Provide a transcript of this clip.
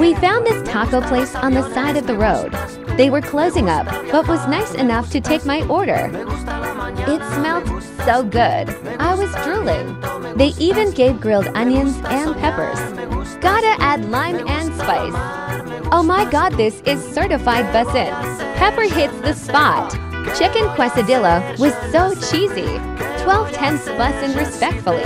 We found this taco place on the side of the road. They were closing up, but was nice enough to take my order. It smelled so good. I was drooling. They even gave grilled onions and peppers. Gotta add lime and spice. Oh my god, this is certified bussin'. Pepper hits the spot. Chicken quesadilla was so cheesy. 12 tenths bussin' respectfully.